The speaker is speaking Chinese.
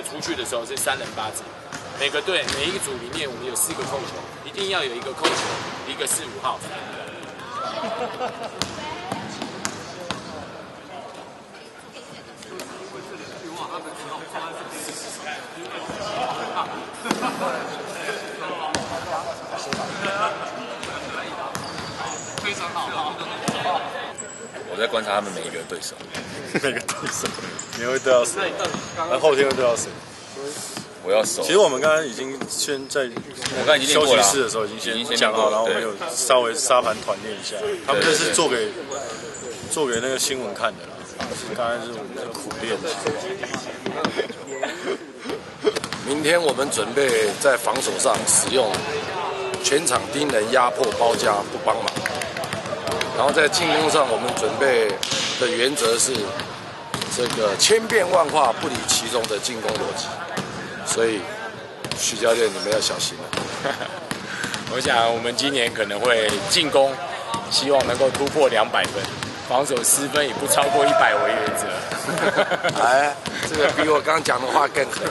出去的时候是三人八字，每个队每一组里面我们有四个控球，一定要有一个控球，一个四五号好。非常好。我在观察他们每一个对手，每个对手，你会对到谁？那后天会对到谁？我要守。其实我们刚刚已经先在我刚刚已经练休息室的时候已经先讲好，然后我们有稍微沙盘团练一下。他们这是做给做给那个新闻看的啦，刚才是我们的苦练。明天我们准备在防守上使用全场盯人、压迫、包夹、不帮忙。然后在进攻上，我们准备的原则是这个千变万化不离其中的进攻逻辑。所以，徐教练，你们要小心了。我想我们今年可能会进攻，希望能够突破两百分，防守失分也不超过一百为原则。哎，这个比我刚刚讲的话更狠。